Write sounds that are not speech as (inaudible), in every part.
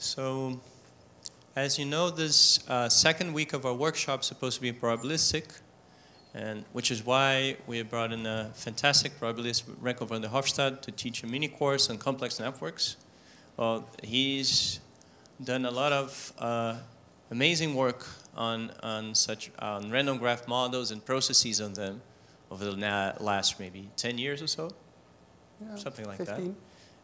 So, as you know, this uh, second week of our workshop is supposed to be probabilistic, and which is why we brought in a fantastic probabilist, Remco van der Hofstad, to teach a mini course on complex networks. Well, he's done a lot of uh, amazing work on, on such on random graph models and processes on them over the last maybe 10 years or so, Yeah, something like 15. that.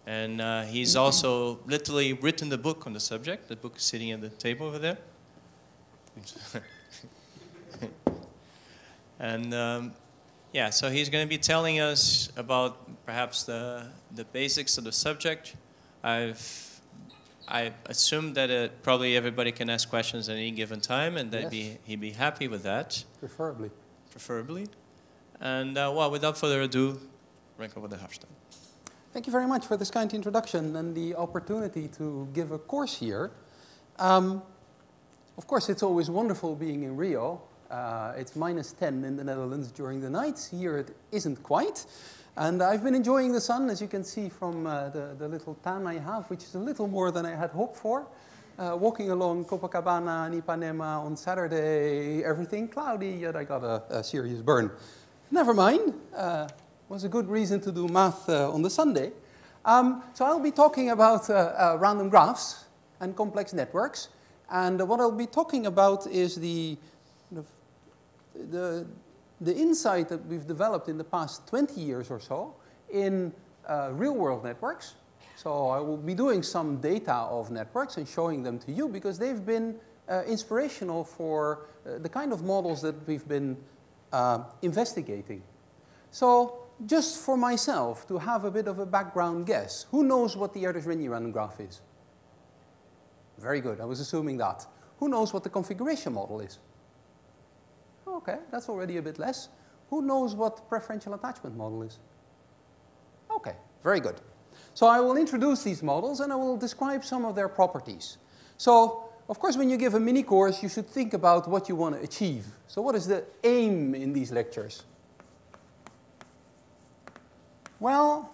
And uh, he's also literally written the book on the subject. The book is sitting at the table over there. (laughs) and um, yeah, so he's going to be telling us about perhaps the, the basics of the subject. I've I assume that it, probably everybody can ask questions at any given time, and that Yes. be, he'd be happy with that, Preferably. preferably. And uh, well, without further ado, Remco van der Hofstad. Thank you very much for this kind introduction and the opportunity to give a course here. Um, of course, it's always wonderful being in Rio. Uh, it's minus 10 in the Netherlands during the night. Here it isn't quite. And I've been enjoying the sun, as you can see from uh, the, the little tan I have, which is a little more than I had hoped for. Uh, walking along Copacabana and Ipanema on Saturday, everything cloudy, yet I got a, a serious burn. Never mind. Was a good reason to do math uh, on the Sunday. Um, so I'll be talking about uh, uh, random graphs and complex networks. And what I'll be talking about is the, the, the, the insight that we've developed in the past 20 years or so in uh, real-world networks. So I will be doing some data of networks and showing them to you because they've been uh, inspirational for uh, the kind of models that we've been uh, investigating. So just for myself to have a bit of a background guess, who knows what the Erdős-Rényi random graph is? Very good, I was assuming that. Who knows what the configuration model is? Okay, that's already a bit less. Who knows what the preferential attachment model is? Okay, very good. So I will introduce these models and I will describe some of their properties. So, of course, when you give a mini course, you should think about what you want to achieve. So what is the aim in these lectures? Well,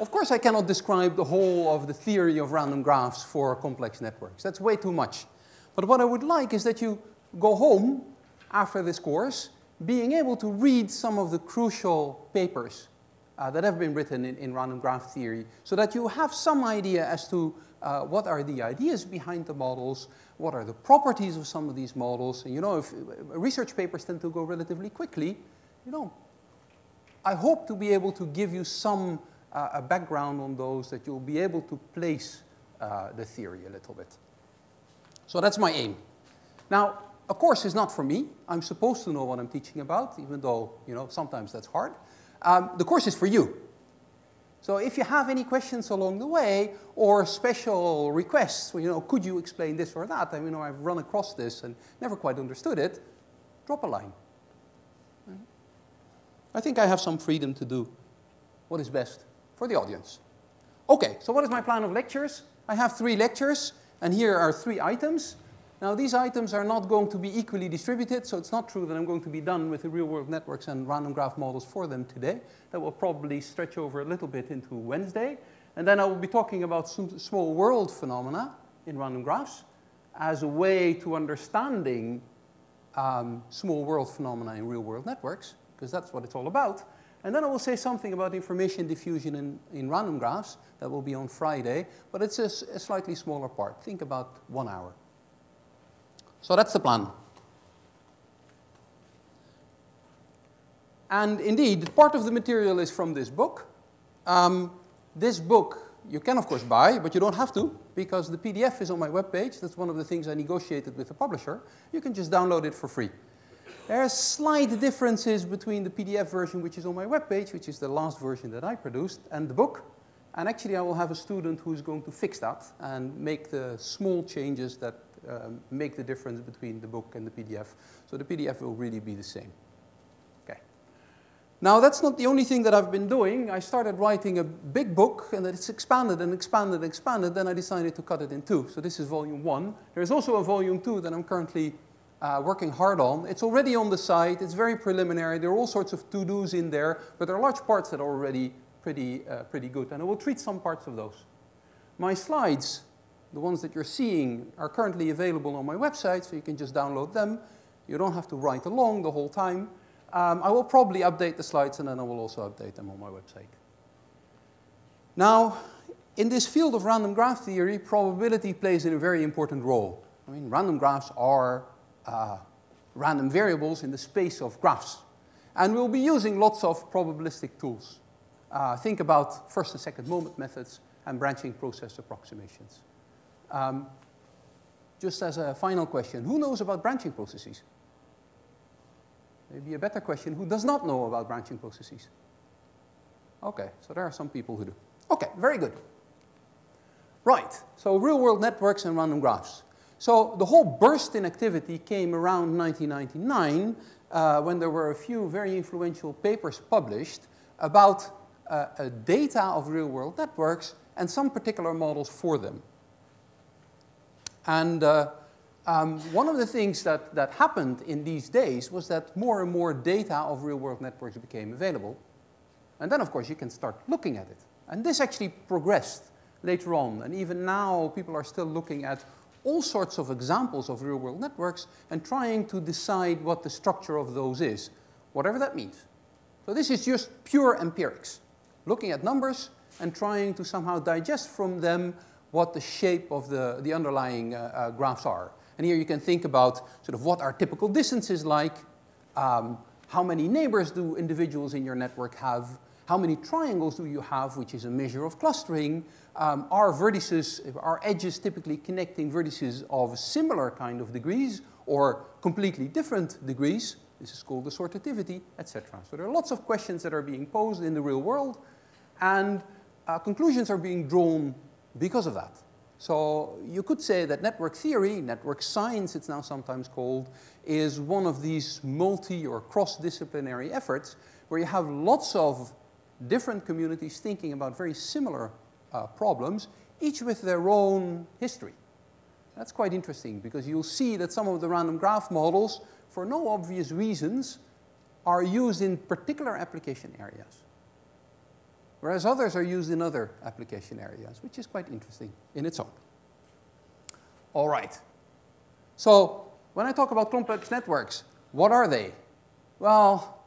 of course I cannot describe the whole of the theory of random graphs for complex networks. That's way too much. But what I would like is that you go home after this course being able to read some of the crucial papers uh, that have been written in, in random graph theory so that you have some idea as to uh, what are the ideas behind the models, what are the properties of some of these models. And you know, if uh, research papers tend to go relatively quickly, you know, I hope to be able to give you some uh, a background on those that you'll be able to place uh, the theory a little bit. So that's my aim. Now, a course is not for me. I'm supposed to know what I'm teaching about, even though, you know, sometimes that's hard. Um, the course is for you. So if you have any questions along the way or special requests, you know, could you explain this or that? I mean, you know, I've run across this and never quite understood it. Drop a line. I think I have some freedom to do what is best for the audience. Okay, so what is my plan of lectures? I have three lectures, and here are three items. Now, these items are not going to be equally distributed, so it's not true that I'm going to be done with the real-world networks and random graph models for them today. That will probably stretch over a little bit into Wednesday. And then I will be talking about some small world phenomena in random graphs as a way to understanding um, small world phenomena in real-world networks, because that's what it's all about. And then I will say something about information diffusion in, in random graphs. That will be on Friday, but it's a slightly smaller part. Think about one hour. So that's the plan. And indeed, part of the material is from this book. Um, this book you can, of course, buy, but you don't have to, because the PDF is on my webpage. That's one of the things I negotiated with the publisher. You can just download it for free. There are slight differences between the PDF version, which is on my webpage, which is the last version that I produced, and the book. And actually, I will have a student who's going to fix that and make the small changes that um, make the difference between the book and the PDF. So the PDF will really be the same. Okay. Now, that's not the only thing that I've been doing. I started writing a big book, and it's expanded and expanded and expanded. Then I decided to cut it in two. So this is volume one. There's also a volume two that I'm currently uh, working hard on. It's already on the site. It's very preliminary. There are all sorts of to-dos in there, but there are large parts that are already pretty, uh, pretty good. And I will treat some parts of those. My slides The ones that you're seeing are currently available on my website, so you can just download them. You don't have to write along the whole time. Um, I will probably update the slides and then I will also update them on my website. Now, in this field of random graph theory, probability plays in a very important role. I mean, random graphs are uh, random variables in the space of graphs. And we'll be using lots of probabilistic tools. Uh, think about first and second moment methods and branching process approximations. Um, just as a final question, who knows about branching processes? Maybe a better question, who does not know about branching processes? Okay, so there are some people who do. Okay, very good. Right, so real-world networks and random graphs. So the whole burst in activity came around 1999 uh, when there were a few very influential papers published about uh, data of real-world networks and some particular models for them. And uh, um, one of the things that, that happened in these days was that more and more data of real-world networks became available. And then, of course, you can start looking at it. And this actually progressed later on. And even now, people are still looking at all sorts of examples of real-world networks and trying to decide what the structure of those is, whatever that means. So this is just pure empirics, looking at numbers and trying to somehow digest from them what the shape of the, the underlying uh, uh, graphs are. And here you can think about sort of what are typical distances like, um, how many neighbors do individuals in your network have, how many triangles do you have, which is a measure of clustering, um, are vertices, are edges typically connecting vertices of similar kind of degrees or completely different degrees, this is called assortativity, etc. So there are lots of questions that are being posed in the real world, and uh, conclusions are being drawn because of that. So you could say that network theory, network science it's now sometimes called, is one of these multi or cross-disciplinary efforts where you have lots of different communities thinking about very similar uh, problems, each with their own history. That's quite interesting because you'll see that some of the random graph models, for no obvious reasons, are used in particular application areas whereas others are used in other application areas, which is quite interesting in its own. All right. So when I talk about complex networks, what are they? Well,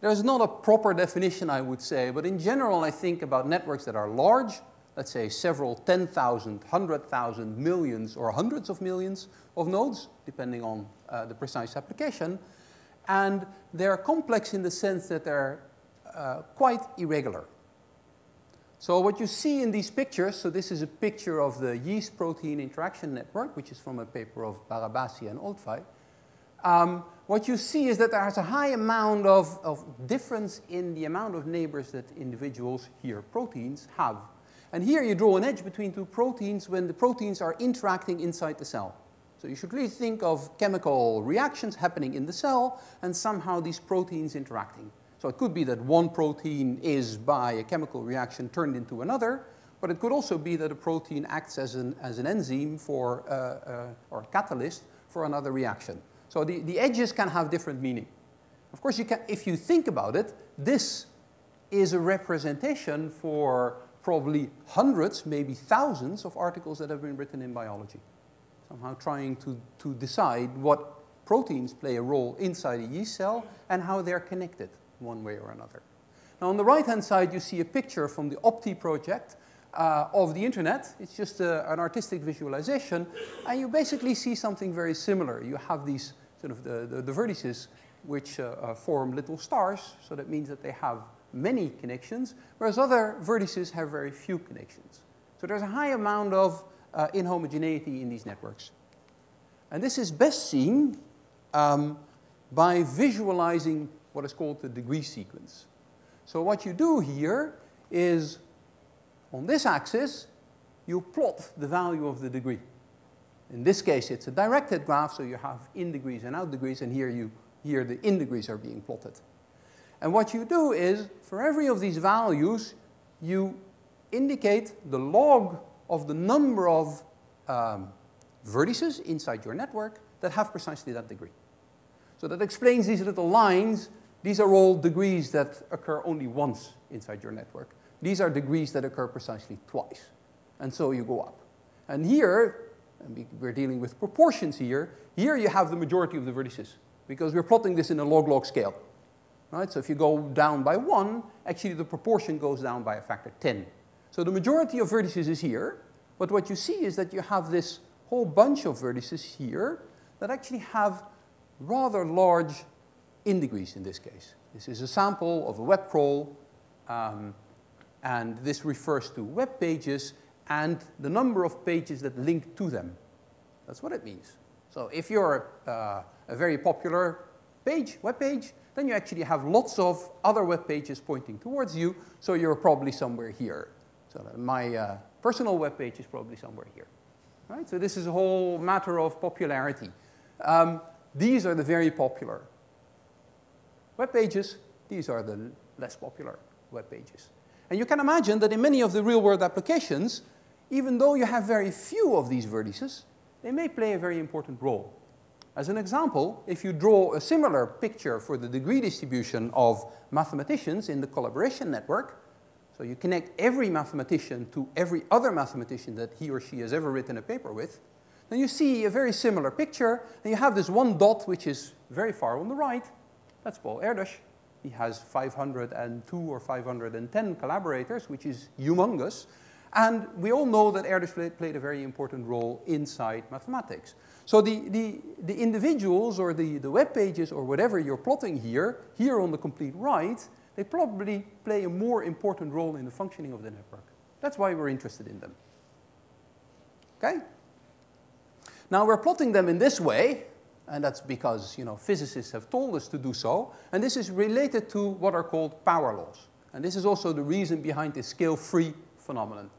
there's not a proper definition, I would say, but in general, I think about networks that are large, let's say several 10,000, 100,000, millions, or hundreds of millions of nodes, depending on uh, the precise application. And they're complex in the sense that they're uh, quite irregular. So what you see in these pictures, so this is a picture of the yeast protein interaction network, which is from a paper of Barabasi and Oltvai. Um, what you see is that there's a high amount of, of difference in the amount of neighbors that individuals, here proteins, have. And here you draw an edge between two proteins when the proteins are interacting inside the cell. So you should really think of chemical reactions happening in the cell and somehow these proteins interacting. So it could be that one protein is, by a chemical reaction, turned into another, but it could also be that a protein acts as an, as an enzyme for, uh, uh, or a catalyst for another reaction. So the, the edges can have different meaning. Of course, you can, if you think about it, this is a representation for probably hundreds, maybe thousands of articles that have been written in biology. Somehow trying to, to decide what proteins play a role inside a yeast cell and how they're connected one way or another. Now, on the right-hand side, you see a picture from the Opte project uh, of the internet. It's just a, an artistic visualization, and you basically see something very similar. You have these sort of the, the, the vertices which uh, uh, form little stars, so that means that they have many connections, whereas other vertices have very few connections. So there's a high amount of uh, inhomogeneity in these networks. And this is best seen um, by visualizing what is called the degree sequence. So what you do here is, on this axis, you plot the value of the degree. In this case, it's a directed graph, so you have in degrees and out degrees, and here, you, here the in degrees are being plotted. And what you do is, for every of these values, you indicate the log of the number of um, vertices inside your network that have precisely that degree. So that explains these little lines these are all degrees that occur only once inside your network. These are degrees that occur precisely twice. And so you go up. And here, and we're dealing with proportions here, here you have the majority of the vertices because we're plotting this in a log-log scale. Right? So if you go down by 1, actually the proportion goes down by a factor 10. So the majority of vertices is here, but what you see is that you have this whole bunch of vertices here that actually have rather large indegrees in this case. This is a sample of a web crawl, um, and this refers to web pages and the number of pages that link to them. That's what it means. So if you're uh, a very popular page, web page, then you actually have lots of other web pages pointing towards you, so you're probably somewhere here. So my uh, personal web page is probably somewhere here. Right? So this is a whole matter of popularity. Um, these are the very popular web pages. These are the less popular web pages. And you can imagine that in many of the real-world applications, even though you have very few of these vertices, they may play a very important role. As an example, if you draw a similar picture for the degree distribution of mathematicians in the collaboration network, so you connect every mathematician to every other mathematician that he or she has ever written a paper with, then you see a very similar picture, and you have this one dot which is very far on the right. That's Paul Erdős. He has 502 or 510 collaborators, which is humongous. And we all know that Erdős played a very important role inside mathematics. So the, the, the individuals or the, the web pages or whatever you're plotting here, here on the complete right, they probably play a more important role in the functioning of the network. That's why we're interested in them. Okay? Now we're plotting them in this way, and that's because you know, physicists have told us to do so, and this is related to what are called power laws. And this is also the reason behind this scale-free phenomenon.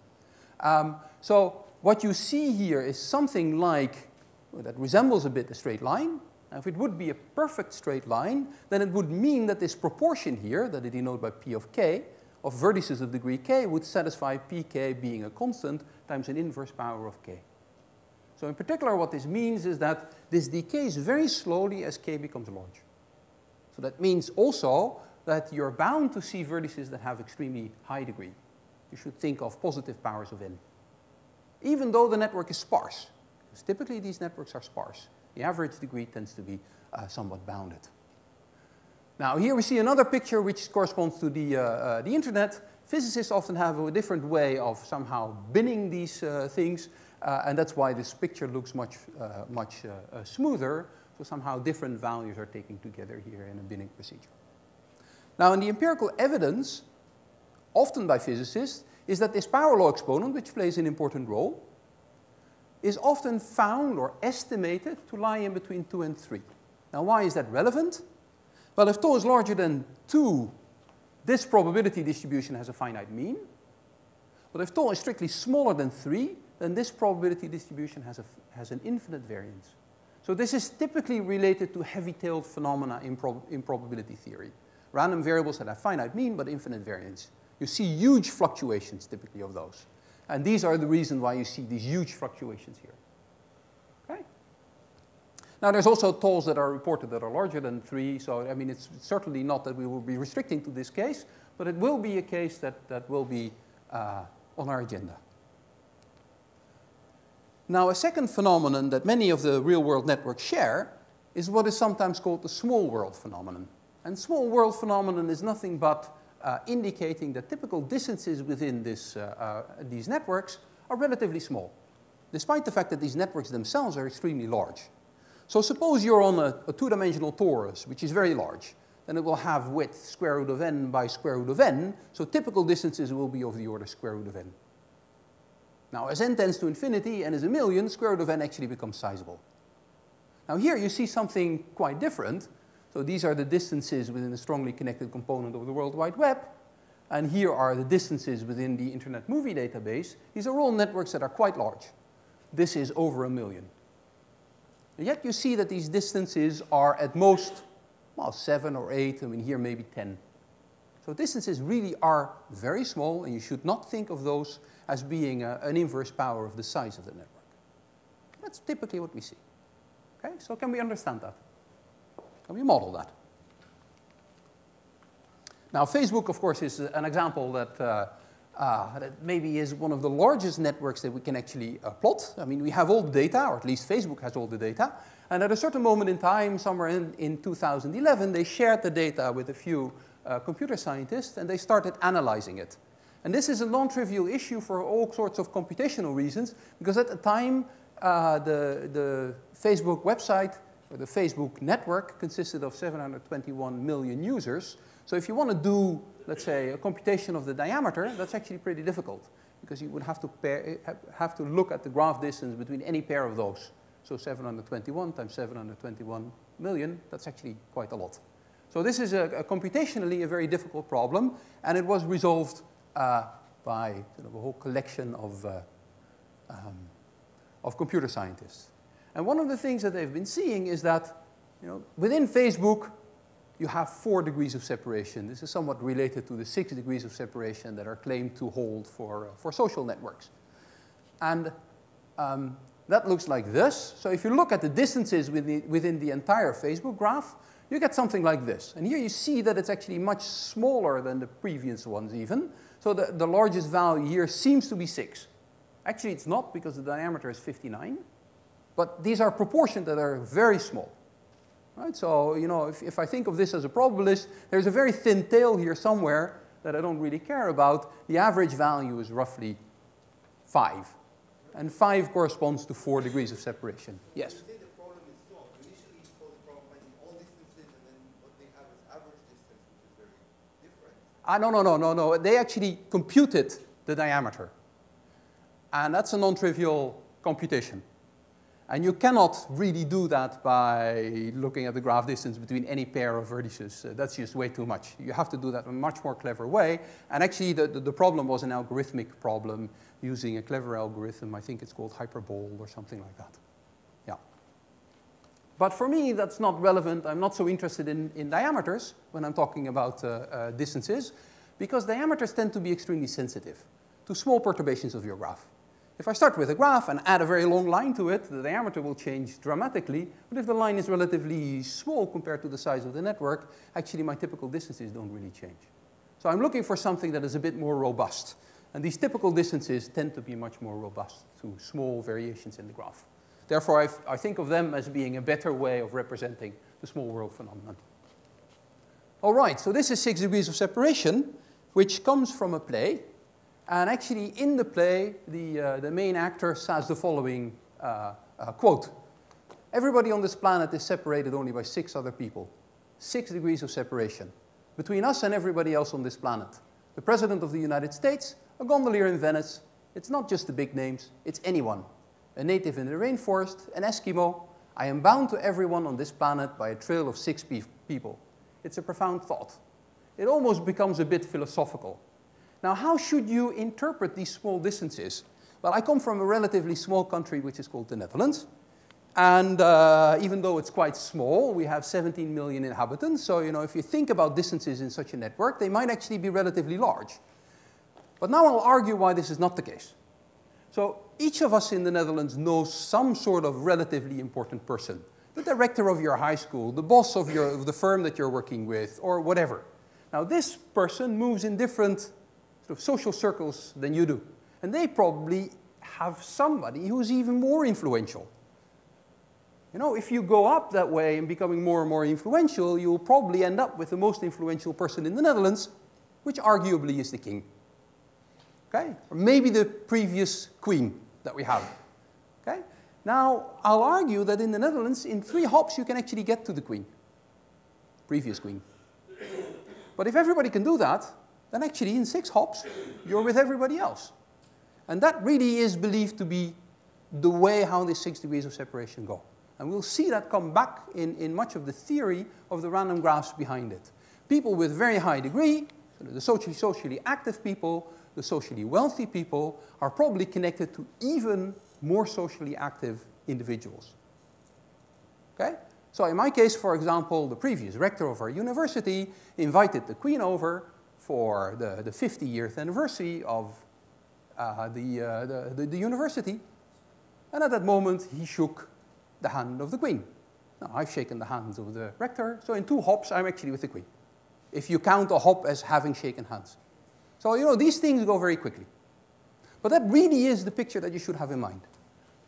Um, so what you see here is something like, well, that resembles a bit a straight line. Now, if it would be a perfect straight line, then it would mean that this proportion here, that I denote by P of k, of vertices of degree k would satisfy pk being a constant times an inverse power of k. So in particular, what this means is that this decays very slowly as k becomes large. So that means also that you're bound to see vertices that have extremely high degree you should think of positive powers of n. Even though the network is sparse, because typically these networks are sparse. The average degree tends to be uh, somewhat bounded. Now here we see another picture which corresponds to the, uh, uh, the internet. Physicists often have a different way of somehow binning these uh, things, uh, and that's why this picture looks much, uh, much smoother. So somehow different values are taken together here in a binning procedure. Now in the empirical evidence, often by physicists, is that this power law exponent, which plays an important role, is often found or estimated to lie in between 2 and 3. Now, why is that relevant? Well, if tau is larger than 2, this probability distribution has a finite mean. But if tau is strictly smaller than 3, then this probability distribution has, a, has an infinite variance. So this is typically related to heavy-tailed phenomena in, prob in probability theory. Random variables that have finite mean but infinite variance. You see huge fluctuations typically of those. And these are the reason why you see these huge fluctuations here. Okay? Now there's also taus that are reported that are larger than 3, so I mean it's certainly not that we will be restricting to this case, but it will be a case that, that will be uh, on our agenda. Now a second phenomenon that many of the real-world networks share is what is sometimes called the small world phenomenon. And small world phenomenon is nothing but uh, indicating that typical distances within this, uh, uh, these networks are relatively small, despite the fact that these networks themselves are extremely large. So suppose you're on a, a two-dimensional torus, which is very large. Then it will have width square root of n by square root of n, so typical distances will be of the order square root of n. Now, as n tends to infinity, n is a million, square root of n actually becomes sizable. Now here you see something quite different, so these are the distances within a strongly connected component of the World Wide Web. And here are the distances within the Internet Movie Database. These are all networks that are quite large. This is over a million. And yet you see that these distances are at most, well, seven or eight. I mean, here maybe 10. So distances really are very small, and you should not think of those as being a, an inverse power of the size of the network. That's typically what we see. Okay, so can we understand that? Can we model that? Now, Facebook, of course, is an example that uh, uh, that maybe is one of the largest networks that we can actually uh, plot. I mean, we have all the data, or at least Facebook has all the data. And at a certain moment in time, somewhere in, in 2011, they shared the data with a few uh, computer scientists, and they started analyzing it. And this is a non-trivial issue for all sorts of computational reasons, because at the time, uh, the, the Facebook website, or the Facebook network, consisted of 721 million users. So if you want to do, let's say, a computation of the diameter, that's actually pretty difficult, because you would have to, pair, have to look at the graph distance between any pair of those. So 721 times 721 million, that's actually quite a lot. So this is a, a computationally a very difficult problem, and it was resolved uh, by sort of a whole collection of, uh, um, of computer scientists. And one of the things that they've been seeing is that you know, within Facebook, you have four degrees of separation. This is somewhat related to the six degrees of separation that are claimed to hold for, uh, for social networks. And um, that looks like this. So if you look at the distances within the, within the entire Facebook graph, you get something like this. And here you see that it's actually much smaller than the previous ones even. So the, the largest value here seems to be 6. Actually, it's not because the diameter is 59. But these are proportions that are very small. Right? So, you know, if, if I think of this as a probabilist, there's a very thin tail here somewhere that I don't really care about. The average value is roughly 5. And 5 corresponds to 4 degrees of separation. Yes? And then what they have is average distance, which is very different. Ah, no, no, no, no, no. They actually computed the diameter. And that's a non-trivial computation. And you cannot really do that by looking at the graph distance between any pair of vertices. Uh, that's just way too much. You have to do that in a much more clever way. And actually, the, the, the, problem was an algorithmic problem using a clever algorithm. I think it's called hyperbol or something like that. Yeah. But for me, that's not relevant. I'm not so interested in, in diameters when I'm talking about uh, uh, distances, because diameters tend to be extremely sensitive to small perturbations of your graph. If I start with a graph and add a very long line to it, the diameter will change dramatically. But if the line is relatively small compared to the size of the network, actually my typical distances don't really change. So I'm looking for something that is a bit more robust. And these typical distances tend to be much more robust to small variations in the graph. Therefore, I've, i think of them as being a better way of representing the small world phenomenon. All right, so this is six degrees of separation, which comes from a play. And actually, in the play, the, uh, the main actor says the following uh, uh, quote. Everybody on this planet is separated only by six other people. Six degrees of separation between us and everybody else on this planet. The President of the United States, a gondolier in Venice. It's not just the big names, it's anyone a native in the rainforest, an Eskimo, I am bound to everyone on this planet by a trail of six pe people. It's a profound thought. It almost becomes a bit philosophical. Now, how should you interpret these small distances? Well, I come from a relatively small country which is called the Netherlands. And uh, even though it's quite small, we have 17 million inhabitants. So, you know, if you think about distances in such a network, they might actually be relatively large. But now I'll argue why this is not the case. So each of us in the Netherlands knows some sort of relatively important person. The director of your high school, the boss of, your, of the firm that you're working with, or whatever. Now this person moves in different sort of social circles than you do. And they probably have somebody who's even more influential. You know, if you go up that way and becoming more and more influential, you'll probably end up with the most influential person in the Netherlands, which arguably is the king okay? Or maybe the previous queen that we have, okay? Now, I'll argue that in the Netherlands, in three hops, you can actually get to the queen, previous queen. But if everybody can do that, then actually in six hops, you're with everybody else. And that really is believed to be the way how these six degrees of separation go. And we'll see that come back in, in much of the theory of the random graphs behind it. People with very high degree, the socially, socially active people, the socially wealthy people are probably connected to even more socially active individuals. Okay? So in my case, for example, the previous rector of our university invited the queen over for the, the 50th anniversary of uh, the, uh, the, the, the university. And at that moment, he shook the hand of the queen. Now, I've shaken the hands of the rector, so in two hops, I'm actually with the queen. If you count a hop as having shaken hands. So, you know, these things go very quickly. But that really is the picture that you should have in mind.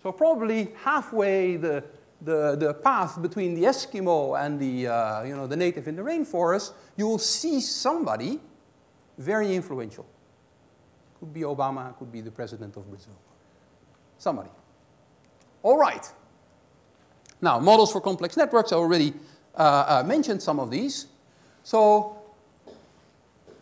So probably halfway the, the, the path between the Eskimo and the, uh, you know, the native in the rainforest, you will see somebody very influential. Could be Obama, could be the president of Brazil. Somebody. All right. Now, models for complex networks, I already uh, uh, mentioned some of these. So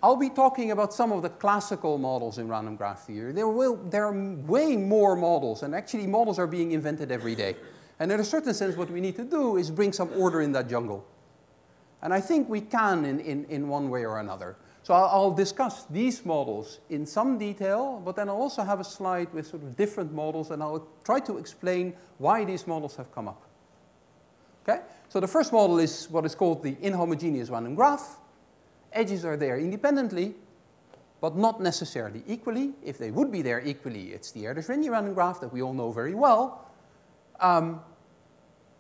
I'll be talking about some of the classical models in random graph theory. There, will, there are way more models, and actually models are being invented every day. And in a certain sense, what we need to do is bring some order in that jungle. And I think we can in, in, in one way or another. So I'll, discuss these models in some detail, but then I'll also have a slide with sort of different models, and I'll try to explain why these models have come up. Okay? So the first model is what is called the inhomogeneous random graph. Edges are there independently, but not necessarily equally. If they would be there equally, it's the Erdős-Rényi random graph that we all know very well. Um,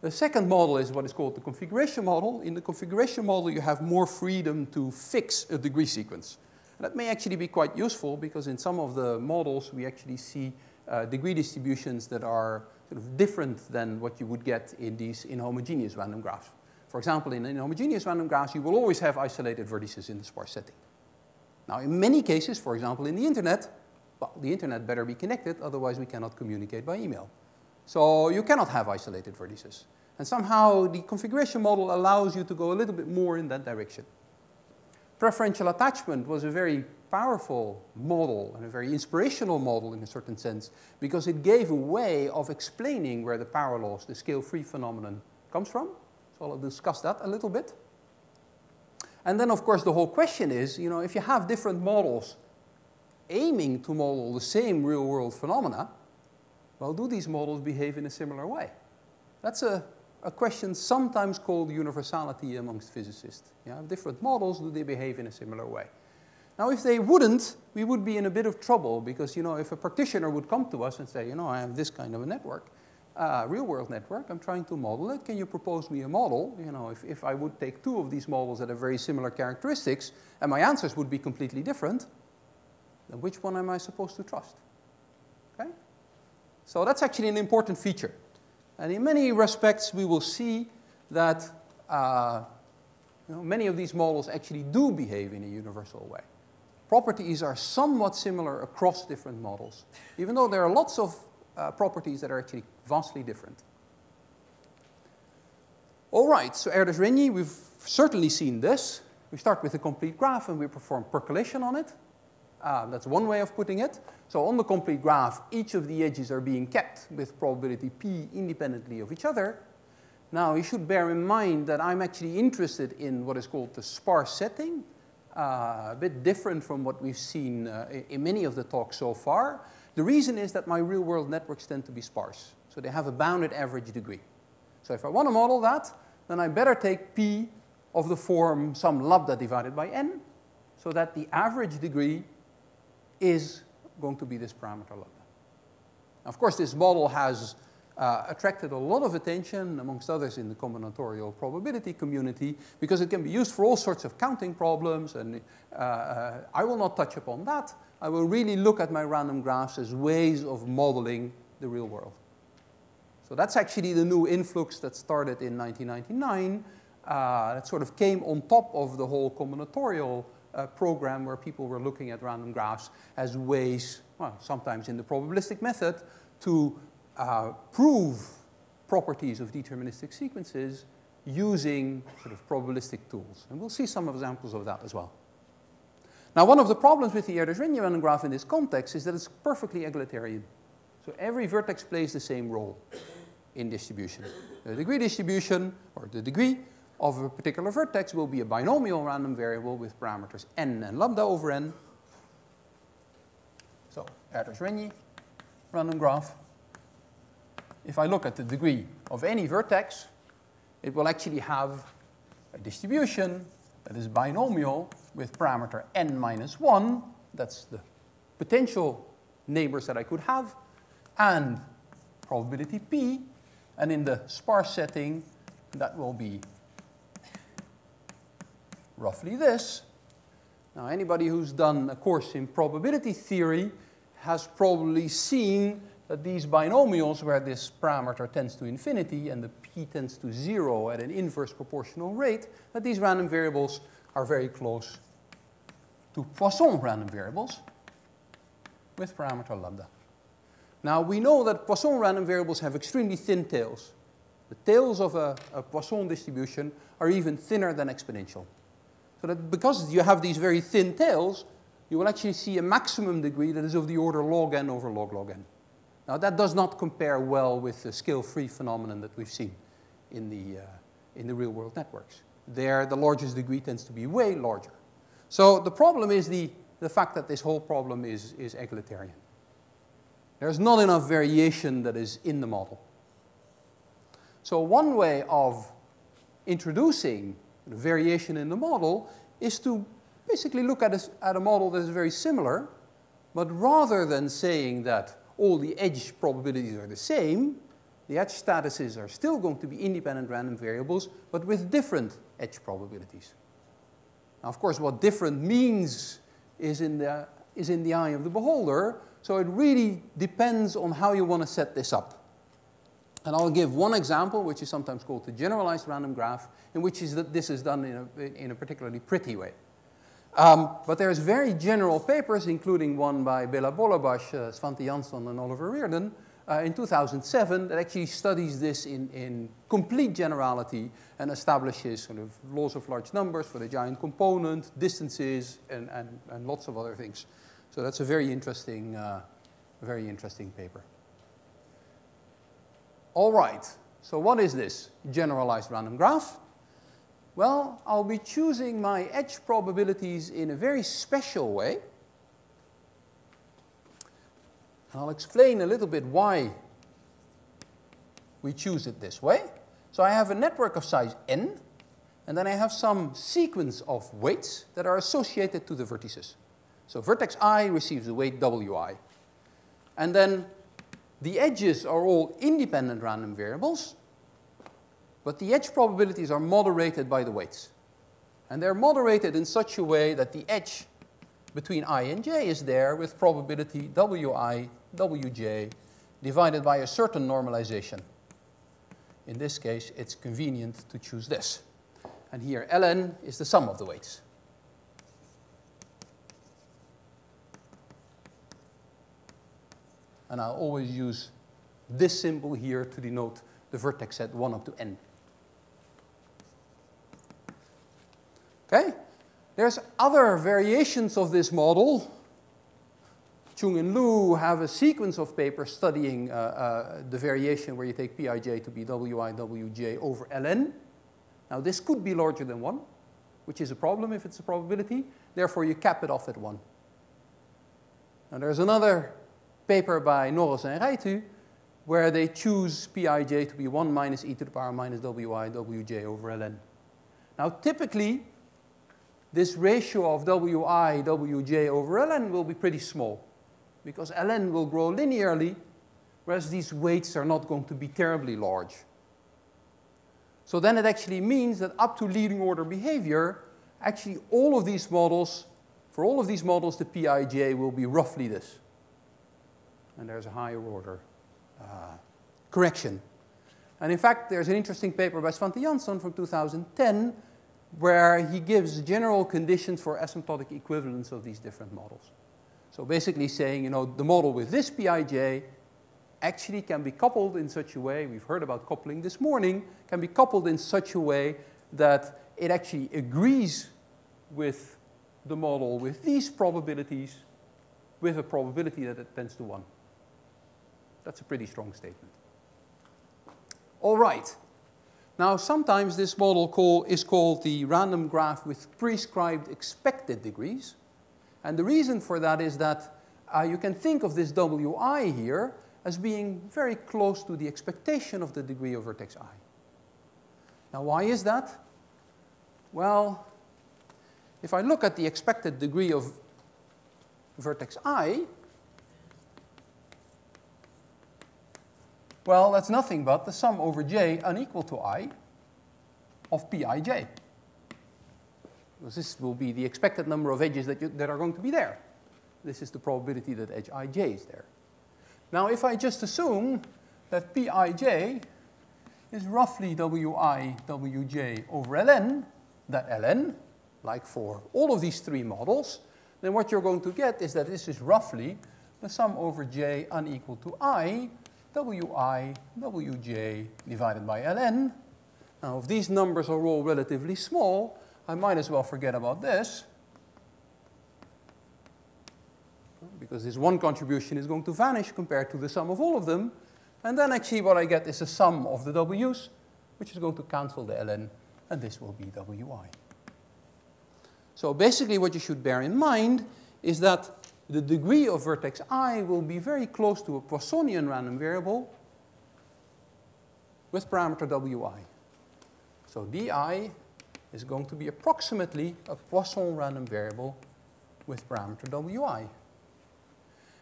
the second model is what is called the configuration model. In the configuration model, you have more freedom to fix a degree sequence. And that may actually be quite useful because in some of the models, we actually see uh, degree distributions that are sort of different than what you would get in these inhomogeneous random graphs. For example, in inhomogeneous random graphs, you will always have isolated vertices in the sparse setting. Now, in many cases, for example, in the internet, well, the internet better be connected, otherwise we cannot communicate by email. So you cannot have isolated vertices. And somehow the configuration model allows you to go a little bit more in that direction. Preferential attachment was a very powerful model and a very inspirational model in a certain sense because it gave a way of explaining where the power laws, the scale-free phenomenon, comes from. So I'll discuss that a little bit. And then, of course, the whole question is, you know, if you have different models aiming to model the same real-world phenomena, well, do these models behave in a similar way? That's a, a question sometimes called universality amongst physicists. Different models, do they behave in a similar way? Now, if they wouldn't, we would be in a bit of trouble because, you know, if a practitioner would come to us and say, you know, I have this kind of a network, uh, real-world network. I'm trying to model it. Can you propose me a model? You know, if, if I would take two of these models that have very similar characteristics and my answers would be completely different, then which one am I supposed to trust? So that's actually an important feature. And in many respects, we will see that uh, you know, many of these models actually do behave in a universal way. Properties are somewhat similar across different models, even though there are lots of uh, properties that are actually vastly different. All right, so Erdős-Rényi, we've certainly seen this. We start with a complete graph and we perform percolation on it. Uh, that's one way of putting it. So on the complete graph, each of the edges are being kept with probability p independently of each other. Now, you should bear in mind that I'm actually interested in what is called the sparse setting, uh, a bit different from what we've seen uh, in many of the talks so far. The reason is that my real-world networks tend to be sparse. So they have a bounded average degree. So if I want to model that, then I better take P of the form some lambda divided by n, so that the average degree is going to be this parameter lambda. Of course, this model has uh, attracted a lot of attention, amongst others in the combinatorial probability community, because it can be used for all sorts of counting problems, and uh, I will not touch upon that. I will really look at my random graphs as ways of modeling the real world. So that's actually the new influx that started in 1999. Uh, that sort of came on top of the whole combinatorial uh, program where people were looking at random graphs as ways, well, sometimes in the probabilistic method, to uh, prove properties of deterministic sequences using sort of probabilistic tools. And we'll see some examples of that as well. Now, one of the problems with the Erdős-Rényi random graph in this context is that it's perfectly egalitarian. So every vertex plays the same role in distribution. The degree distribution, or the degree of a particular vertex will be a binomial random variable with parameters n and lambda over n. So, Erdős-Rényi random graph. If I look at the degree of any vertex, it will actually have a distribution that is binomial with parameter n minus 1. That's the potential neighbors that I could have. And probability p. And in the sparse setting, that will be roughly this. Now, anybody who's done a course in probability theory has probably seen that these binomials where this parameter tends to infinity and the p tends to zero at an inverse proportional rate, that these random variables are very close to Poisson random variables with parameter lambda. Now, we know that Poisson random variables have extremely thin tails. The tails of a, a Poisson distribution are even thinner than exponential. So that because you have these very thin tails, you will actually see a maximum degree that is of the order log n over log log n. Now that does not compare well with the scale-free phenomenon that we've seen in the, uh, in the real-world networks. There, the largest degree tends to be way larger. So the problem is the, the fact that this whole problem is, is egalitarian. There's not enough variation that is in the model. So one way of introducing variation in the model is to basically look at a, at a model that is very similar, but rather than saying that all the edge probabilities are the same, the edge statuses are still going to be independent random variables, but with different edge probabilities. Now, of course, what different means is in the, is in the eye of the beholder, so it really depends on how you want to set this up. And I'll give one example, which is sometimes called the generalized random graph, in which is that this is done in a, in a particularly pretty way. Um, but there's very general papers, including one by Béla Bollobás, uh, Svante Janson, and Oliver Riordan, uh, in 2007 that actually studies this in, in complete generality and establishes sort of laws of large numbers for the giant component, distances, and, and, and lots of other things. So that's a very interesting, uh, very interesting paper. All right, so what is this generalized random graph? Well, I'll be choosing my edge probabilities in a very special way. And I'll explain a little bit why we choose it this way. So I have a network of size n, and then I have some sequence of weights that are associated to the vertices. So vertex i receives the weight wi. And then the edges are all independent random variables, but the edge probabilities are moderated by the weights. And they're moderated in such a way that the edge between i and j is there with probability wi, wj divided by a certain normalization. In this case, it's convenient to choose this. And here ln is the sum of the weights. And I'll always use this symbol here to denote the vertex set 1 up to n. Okay? There's other variations of this model. Chung and Lu have a sequence of papers studying uh, uh, the variation where you take Pij to be Wi, Wj over ln. Now this could be larger than 1, which is a problem if it's a probability. Therefore, you cap it off at 1. Now there's another paper by Norros and Reittu where they choose Pij to be 1 minus e to the power minus Wi, Wj over ln. Now typically, this ratio of Wi, Wj over ln will be pretty small because ln will grow linearly, whereas these weights are not going to be terribly large. So then it actually means that up to leading order behavior, actually all of these models, for all of these models, the Pij will be roughly this. And there's a higher order uh, correction. And in fact, there's an interesting paper by Svante Janson from 2010 where he gives general conditions for asymptotic equivalence of these different models. So basically saying, you know, the model with this Pij actually can be coupled in such a way, we've heard about coupling this morning, can be coupled in such a way that it actually agrees with the model with these probabilities with a probability that it tends to 1. That's a pretty strong statement. All right, now, sometimes this model call is called the random graph with prescribed expected degrees. And the reason for that is that uh, you can think of this wi here as being very close to the expectation of the degree of vertex i. Now, why is that? Well, if I look at the expected degree of vertex i, Well, that's nothing but the sum over j unequal to i of pij. Because this will be the expected number of edges that, you, that are going to be there. This is the probability that edge ij is there. Now, if I just assume that pij is roughly wi wj over ln, that ln, like for all of these three models, then what you're going to get is that this is roughly the sum over j unequal to i, wi wj divided by ln. Now, if these numbers are all relatively small, I might as well forget about this. Because this one contribution is going to vanish compared to the sum of all of them. And then actually what I get is a sum of the w's, which is going to cancel the ln, and this will be wi. So basically what you should bear in mind is that the degree of vertex i will be very close to a Poissonian random variable with parameter wi. So di is going to be approximately a Poisson random variable with parameter wi.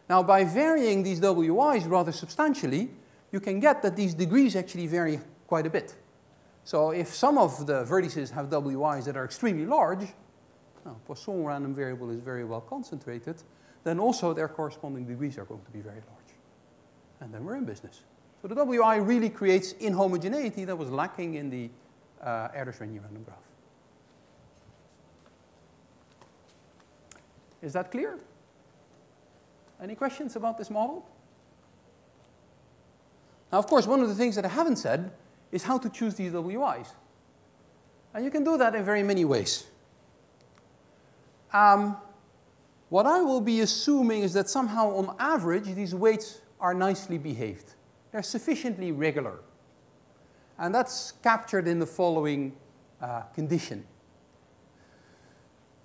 Now, by varying these wi's rather substantially, you can get that these degrees actually vary quite a bit. So if some of the vertices have wi's that are extremely large, now Poisson random variable is very well concentrated, then also their corresponding degrees are going to be very large. And then we're in business. So the wi really creates inhomogeneity that was lacking in the uh, Erdős-Rényi random graph. Is that clear? Any questions about this model? Now, of course, one of the things that I haven't said is how to choose these WIs. And you can do that in very many ways. Um, what I will be assuming is that somehow, on average, these weights are nicely behaved. They're sufficiently regular. And that's captured in the following uh, condition.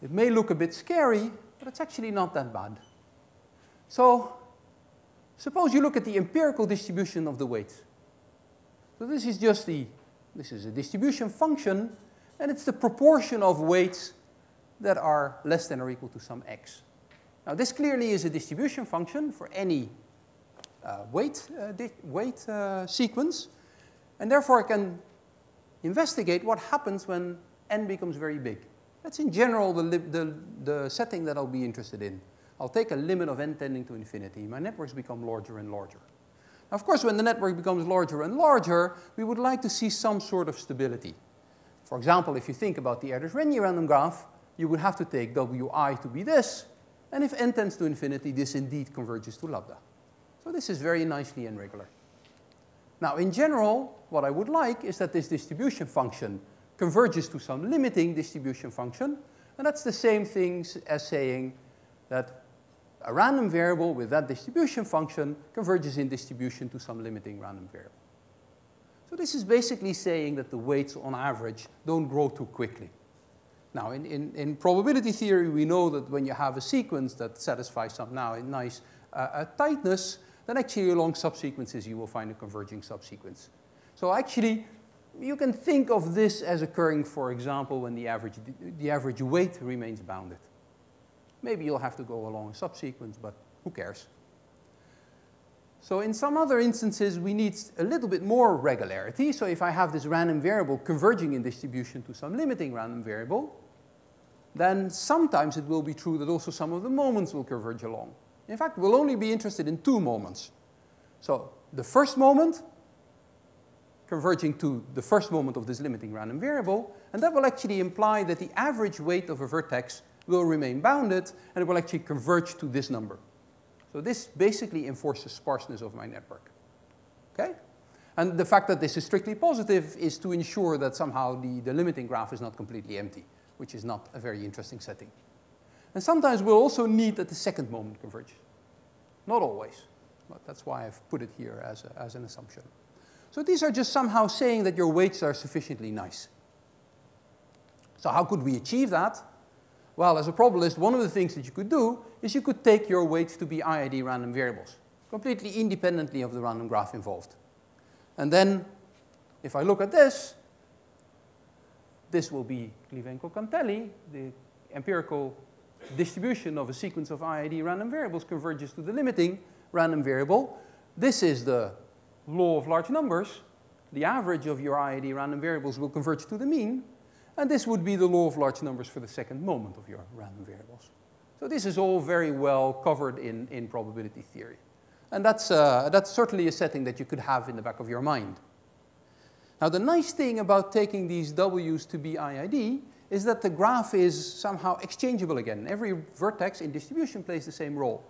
It may look a bit scary, but it's actually not that bad. So suppose you look at the empirical distribution of the weights. So this is just the, this is a distribution function, and it's the proportion of weights that are less than or equal to some x. Now this clearly is a distribution function for any uh, weight, uh, weight uh, sequence, and therefore I can investigate what happens when n becomes very big. That's in general the, the, the setting that I'll be interested in. I'll take a limit of n tending to infinity. My networks become larger and larger. Now, of course, when the network becomes larger and larger, we would like to see some sort of stability. For example, if you think about the Erdős-Rényi random graph, you would have to take wi to be this, and if n tends to infinity, this indeed converges to lambda. So this is very nicely and regular. Now, in general, what I would like is that this distribution function converges to some limiting distribution function, and that's the same thing as saying that a random variable with that distribution function converges in distribution to some limiting random variable. So this is basically saying that the weights on average don't grow too quickly. Now, in, in, in probability theory, we know that when you have a sequence that satisfies some now a nice uh, uh, tightness, then actually along subsequences you will find a converging subsequence. So actually, you can think of this as occurring, for example, when the average, the average weight remains bounded. Maybe you'll have to go along a subsequence, but who cares? So in some other instances, we need a little bit more regularity. So if I have this random variable converging in distribution to some limiting random variable, then sometimes it will be true that also some of the moments will converge along. In fact, we'll only be interested in two moments. So the first moment converging to the first moment of this limiting random variable, and that will actually imply that the average weight of a vertex will remain bounded, and it will actually converge to this number. So this basically enforces sparseness of my network. Okay? And the fact that this is strictly positive is to ensure that somehow the, the limiting graph is not completely empty, which is not a very interesting setting. And sometimes we'll also need that the second moment converges. Not always, but that's why I've put it here as, a, as an assumption. So these are just somehow saying that your weights are sufficiently nice. So how could we achieve that? Well, as a probabilist, one of the things that you could do is you could take your weights to be IID random variables, completely independently of the random graph involved. And then, if I look at this, this will be Glivenko-Cantelli, the empirical distribution of a sequence of IID random variables converges to the limiting random variable. This is the law of large numbers. The average of your IID random variables will converge to the mean. And this would be the law of large numbers for the second moment of your random variables. So this is all very well covered in, in probability theory. And that's, uh, that's certainly a setting that you could have in the back of your mind. Now, the nice thing about taking these W's to be IID is that the graph is somehow exchangeable again. Every vertex in distribution plays the same role.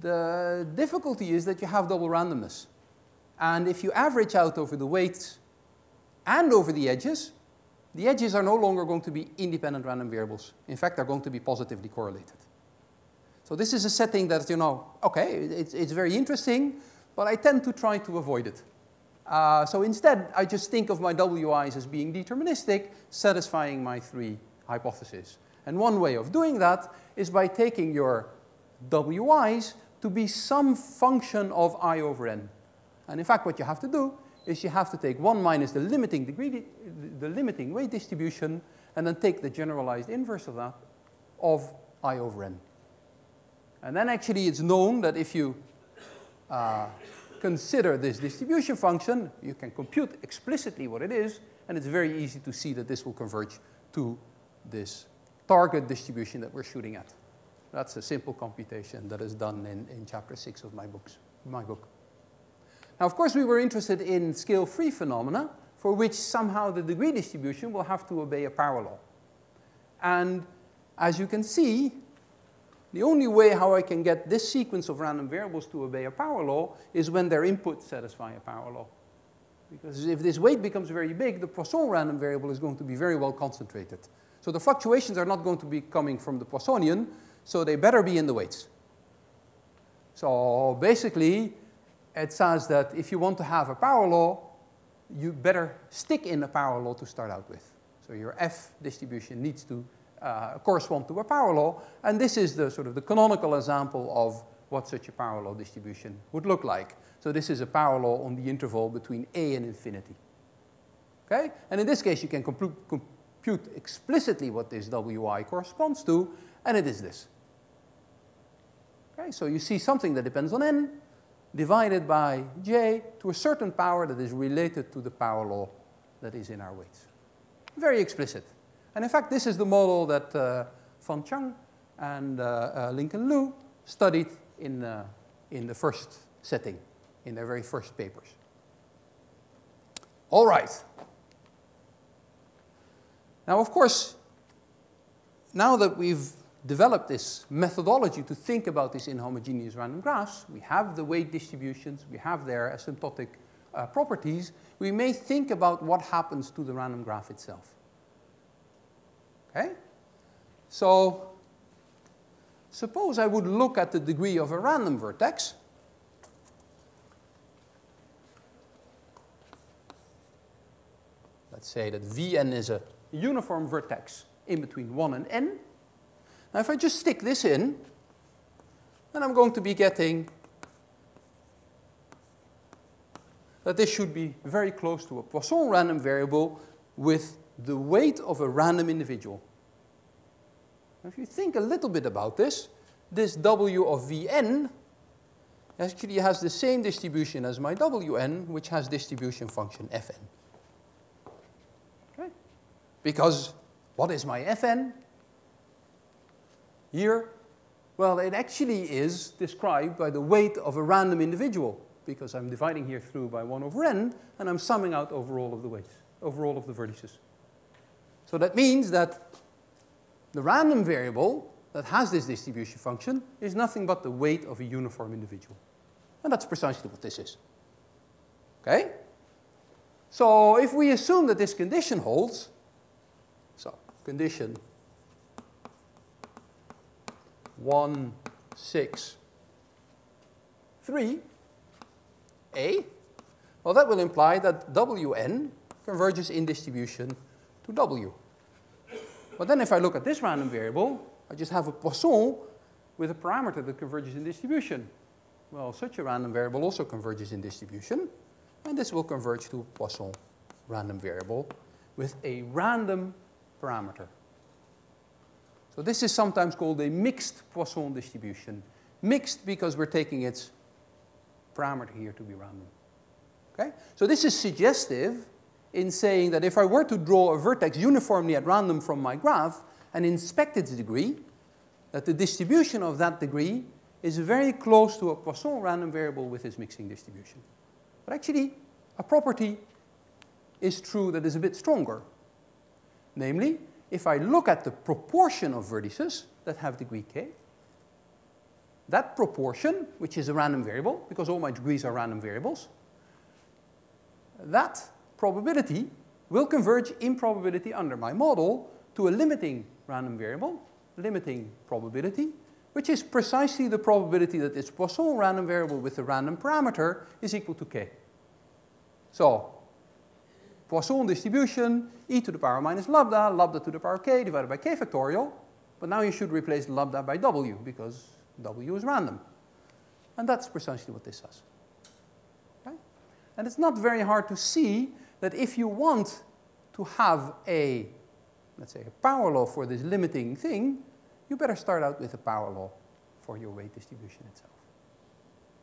The difficulty is that you have double randomness. And if you average out over the weights and over the edges, the edges are no longer going to be independent random variables. In fact, they're going to be positively correlated. So this is a setting that, you know, okay, it's, it's very interesting, but I tend to try to avoid it. Uh, so instead, I just think of my WIs as being deterministic, satisfying my three hypotheses. And one way of doing that is by taking your WIs to be some function of I over N. And in fact, what you have to do is you have to take 1 minus the limiting, degree, the limiting weight distribution and then take the generalized inverse of that of I over N. And then actually it's known that if you uh, consider this distribution function, you can compute explicitly what it is, and it's very easy to see that this will converge to this target distribution that we're shooting at. That's a simple computation that is done in, in chapter six of my, books, my book. Now, of course, we were interested in scale-free phenomena for which somehow the degree distribution will have to obey a power law. And as you can see, the only way how I can get this sequence of random variables to obey a power law is when their inputs satisfy a power law. Because if this weight becomes very big, the Poisson random variable is going to be very well concentrated. So the fluctuations are not going to be coming from the Poissonian, so they better be in the weights. So basically, it says that if you want to have a power law, you better stick in a power law to start out with. So your F distribution needs to uh, correspond to a power law, and this is the sort of the canonical example of what such a power law distribution would look like. So this is a power law on the interval between A and infinity. Okay? And in this case, you can compute explicitly what this Wi corresponds to, and it is this. Okay? So you see something that depends on n, divided by j to a certain power that is related to the power law that is in our weights. Very explicit. And in fact, this is the model that uh, Fan Chung and uh, uh, Lincoln Lu studied in, uh, in the first setting, in their very first papers. All right. Now, of course, now that we've developed this methodology to think about these inhomogeneous random graphs, we have the weight distributions, we have their asymptotic uh, properties, we may think about what happens to the random graph itself. Okay? So suppose I would look at the degree of a random vertex. Let's say that Vn is a uniform vertex in between 1 and n. Now if I just stick this in, then I'm going to be getting that this should be very close to a Poisson random variable with the weight of a random individual. Now, if you think a little bit about this, this W of Vn actually has the same distribution as my Wn, which has distribution function Fn. Okay? Because what is my Fn? Here, well, it actually is described by the weight of a random individual, because I'm dividing here through by 1 over n, and I'm summing out over all of the weights, over all of the vertices. So that means that the random variable that has this distribution function is nothing but the weight of a uniform individual. And that's precisely what this is. Okay? So if we assume that this condition holds, so condition 1, 6, 3, A, well that will imply that Wn converges in distribution to W. But then if I look at this random variable, I just have a Poisson with a parameter that converges in distribution. Well, such a random variable also converges in distribution, and this will converge to a Poisson random variable with a random parameter. So this is sometimes called a mixed Poisson distribution. Mixed because we're taking its parameter here to be random. Okay? So this is suggestive in saying that if I were to draw a vertex uniformly at random from my graph and inspect its degree, that the distribution of that degree is very close to a Poisson random variable with its mixing distribution. But actually, a property is true that is a bit stronger. Namely, if I look at the proportion of vertices that have degree k, that proportion, which is a random variable, because all my degrees are random variables, that probability will converge in probability under my model to a limiting random variable, limiting probability, which is precisely the probability that this Poisson random variable with a random parameter is equal to k. So, Poisson distribution, e to the power minus lambda, lambda to the power k divided by k factorial, but now you should replace lambda by w because w is random. And that's precisely what this says. Okay? And it's not very hard to see that if you want to have a, let's say, a power law for this limiting thing, you better start out with a power law for your weight distribution itself.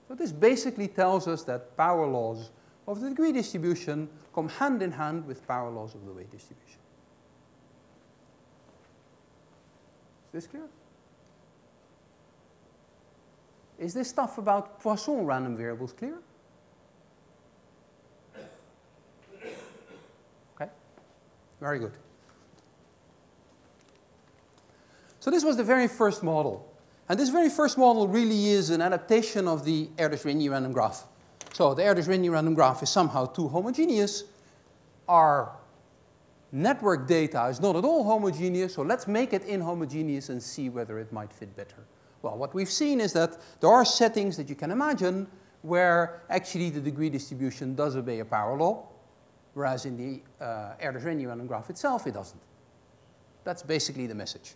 So this basically tells us that power laws of the degree distribution come hand in hand with power laws of the weight distribution. Is this clear? Is this stuff about Poisson random variables clear? Very good. So this was the very first model. And this very first model really is an adaptation of the Erdős-Rényi random graph. So the Erdős-Rényi random graph is somehow too homogeneous. Our network data is not at all homogeneous, so let's make it inhomogeneous and see whether it might fit better. Well, what we've seen is that there are settings that you can imagine where actually the degree distribution does obey a power law, whereas in the uh, Erdős-Rényi random graph itself, it doesn't. That's basically the message.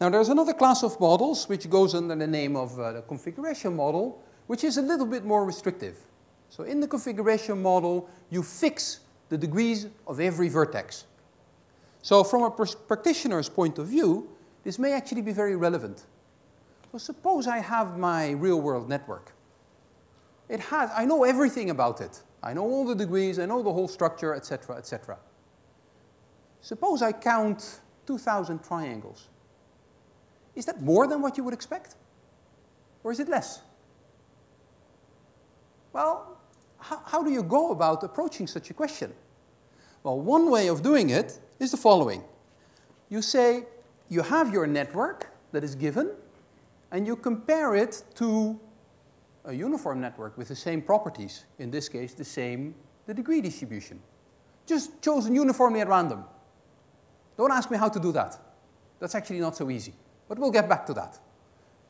Now, there's another class of models which goes under the name of uh, the configuration model, which is a little bit more restrictive. So in the configuration model, you fix the degrees of every vertex. So from a practitioner's point of view, this may actually be very relevant. Well, suppose I have my real-world network. It has, I know everything about it. I know all the degrees, I know the whole structure, etc., etc. Suppose I count 2,000 triangles. Is that more than what you would expect? Or is it less? Well, how, how do you go about approaching such a question? Well, one way of doing it is the following. You say you have your network that is given, and you compare it to a uniform network with the same properties, in this case, the same the degree distribution. Just chosen uniformly at random. Don't ask me how to do that. That's actually not so easy, but we'll get back to that.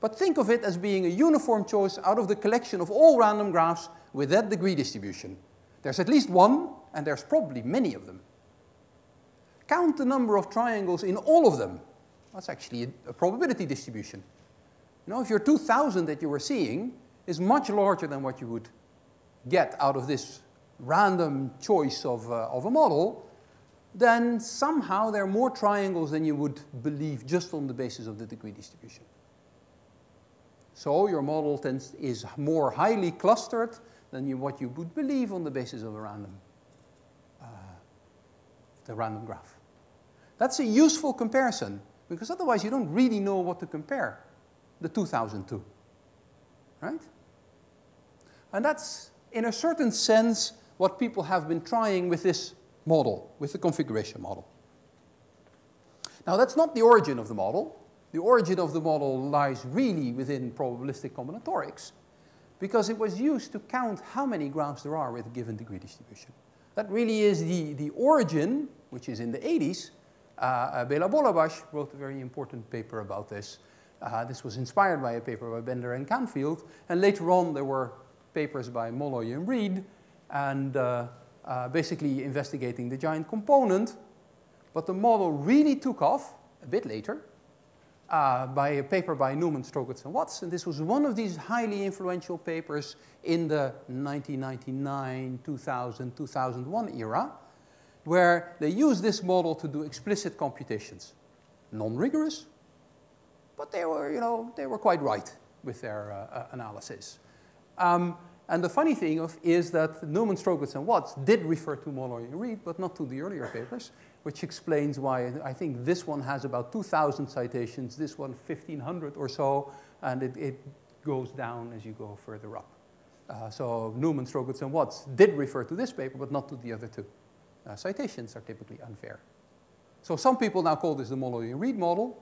But think of it as being a uniform choice out of the collection of all random graphs with that degree distribution. There's at least one, and there's probably many of them. Count the number of triangles in all of them. That's actually a, a probability distribution. You know, if your 2000 that you were seeing is much larger than what you would get out of this random choice of, uh, of a model, then somehow there are more triangles than you would believe just on the basis of the degree distribution. So your model tends, is more highly clustered than you, what you would believe on the basis of a random, uh, the random graph. That's a useful comparison because otherwise you don't really know what to compare the 2002. Right? And that's, in a certain sense, what people have been trying with this model, with the configuration model. Now, that's not the origin of the model. The origin of the model lies really within probabilistic combinatorics because it was used to count how many graphs there are with a given degree distribution. That really is the, the origin, which is in the 80s. Uh, uh, Béla Bollobás wrote a very important paper about this uh, this was inspired by a paper by Bender and Canfield, and later on there were papers by Molloy and Reed, and uh, uh, basically investigating the giant component. But the model really took off a bit later uh, by a paper by Newman, Strogatz, and Watts, and this was one of these highly influential papers in the 1999, 2000, 2001 era, where they used this model to do explicit computations. Non-rigorous, but they were, you know, they were quite right with their uh, uh, analysis. Um, And the funny thing of, is that Newman, Strogatz, and Watts did refer to Molloy and Reed, but not to the earlier papers, which explains why I think this one has about 2,000 citations, this one 1,500 or so, and it, it goes down as you go further up. Uh, so Newman, Strogatz, and Watts did refer to this paper, but not to the other two. Uh, citations are typically unfair. So some people now call this the Molloy and Reed model.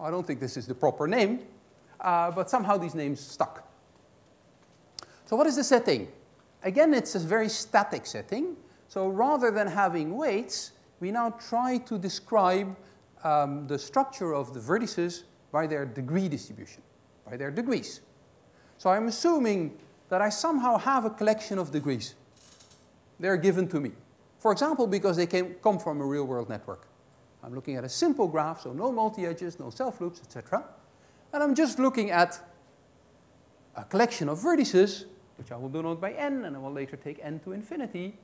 I don't think this is the proper name, uh, but somehow these names stuck. So what is the setting? Again, it's a very static setting. So rather than having weights, we now try to describe um, the structure of the vertices by their degree distribution, by their degrees. So I'm assuming that I somehow have a collection of degrees. They're given to me. For example, because they came, come from a real-world network. I'm looking at a simple graph, so no multi-edges, no self-loops, etc. And I'm just looking at a collection of vertices, which I will denote by n, and I will later take n to infinity,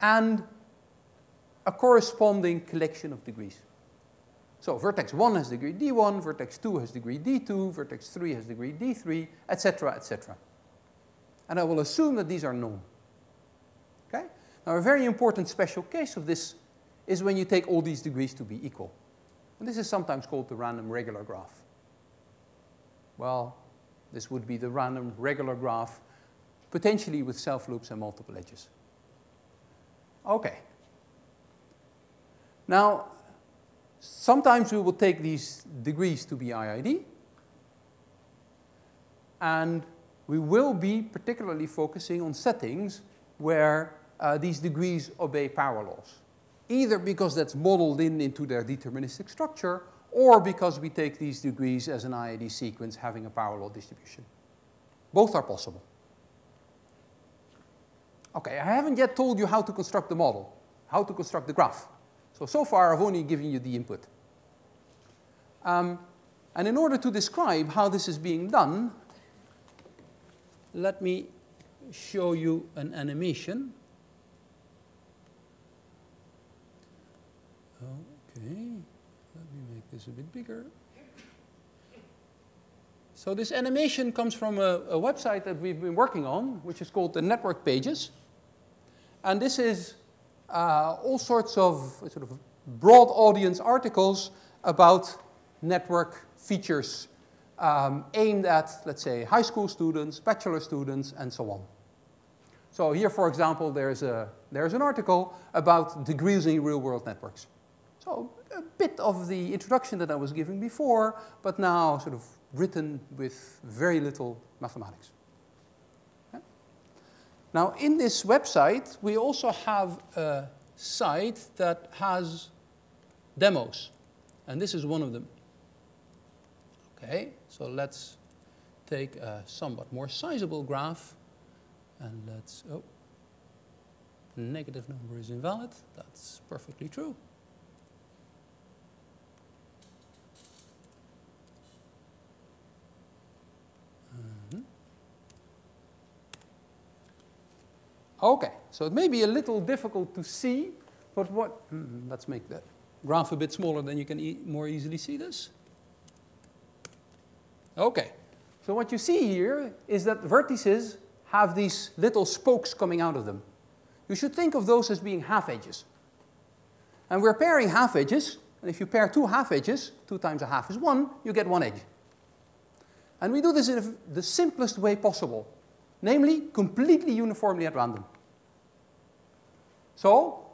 and a corresponding collection of degrees. So vertex 1 has degree d1, vertex 2 has degree d2, vertex 3 has degree d3, etc., etc. And I will assume that these are known. Okay? Now a very important special case of this is when you take all these degrees to be equal. And this is sometimes called the random regular graph. Well, this would be the random regular graph, potentially with self-loops and multiple edges. Okay. Now, Sometimes we will take these degrees to be IID, and we will be particularly focusing on settings where uh, these degrees obey power laws, either because that's modeled in into their deterministic structure, or because we take these degrees as an IID sequence having a power law distribution. Both are possible. Okay, I haven't yet told you how to construct the model, how to construct the graph. So, so far I've only given you the input. Um, and in order to describe how this is being done, let me show you an animation. Okay, let me make this a bit bigger. So this animation comes from a, a, website that we've been working on, which is called the Network Pages. And this is uh, all sorts of sort of broad audience articles about network features um, aimed at, let's say, high school students, bachelor students, and so on. So here, for example, there's, a, there's an article about degrees in real-world networks. So a bit of the introduction that I was giving before, but now sort of written with very little mathematics. Now, in this website, we also have a site that has demos, and this is one of them. Okay, so let's take a somewhat more sizable graph, and let's, oh, negative number is invalid. That's perfectly true. Okay, so it may be a little difficult to see, but what, mm, let's make the graph a bit smaller, then you can e more easily see this. Okay, so what you see here is that vertices have these little spokes coming out of them. You should think of those as being half edges. And we're pairing half edges, and if you pair two half edges, two times a half is one, you get one edge. And we do this in the simplest way possible, namely completely uniformly at random. So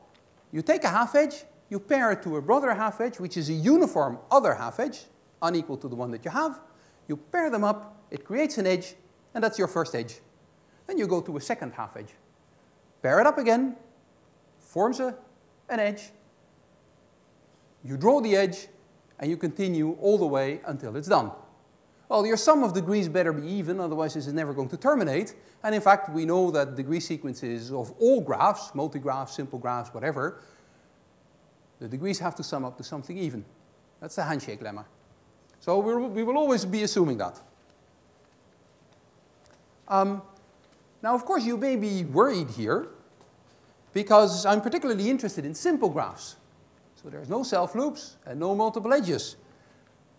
you take a half edge, you pair it to a brother half edge, which is a uniform other half edge, unequal to the one that you have. You pair them up, it creates an edge, and that's your first edge. Then you go to a second half edge. Pair it up again, forms a, an edge. You draw the edge, and you continue all the way until it's done. Well, your sum of degrees better be even, otherwise this is never going to terminate. And in fact, we know that degree sequences of all graphs, multigraphs, simple graphs, whatever, the degrees have to sum up to something even. That's the handshake lemma. So we will always be assuming that. Um, now, of course, you may be worried here, because I'm particularly interested in simple graphs. So there's no self-loops and no multiple edges.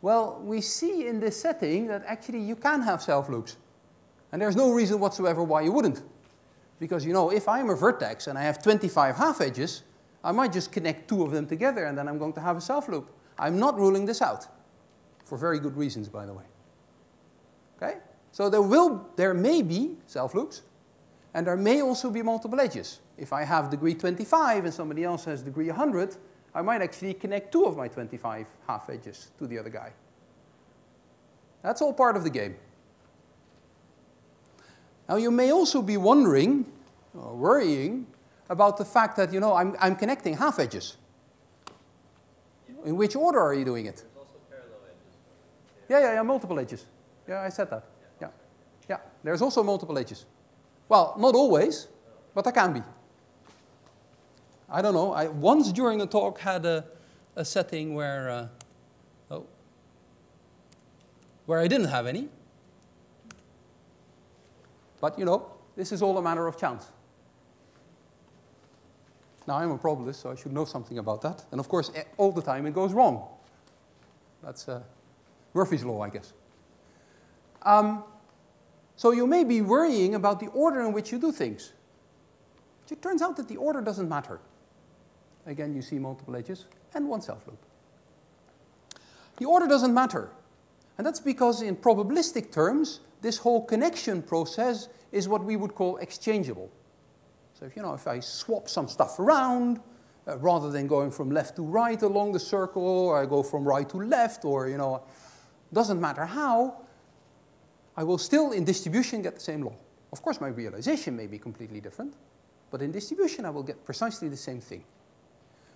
Well, we see in this setting that actually you can have self-loops. And there's no reason whatsoever why you wouldn't. Because, you know, if I'm a vertex and I have 25 half edges, I might just connect two of them together and then I'm going to have a self loop. I'm not ruling this out. For very good reasons, by the way. Okay? So there will, there may be self loops, and there may also be multiple edges. If I have degree 25 and somebody else has degree 100, I might actually connect two of my 25 half edges to the other guy. That's all part of the game. Now you may also be wondering, or worrying, about the fact that, you know, I'm, I'm connecting half edges. In which order are you doing it? Yeah, yeah, yeah, multiple edges. Yeah, I said that. Yeah, yeah. There's also multiple edges. Well, not always, but there can be. I don't know. I once during a talk had a, a setting where, uh, oh, where I didn't have any. But you know, this is all a matter of chance. Now I'm a probabilist, so I should know something about that. And of course, all the time it goes wrong. That's uh, Murphy's law, I guess. Um, so you may be worrying about the order in which you do things. It turns out that the order doesn't matter. Again, you see multiple edges and one self loop. The order doesn't matter. And that's because in probabilistic terms, this whole connection process is what we would call exchangeable. So if, you know, if I swap some stuff around, uh, rather than going from left to right along the circle, or I go from right to left, or, you know, doesn't matter how, I will still, in distribution, get the same law. Of course, my realization may be completely different, but in distribution, I will get precisely the same thing.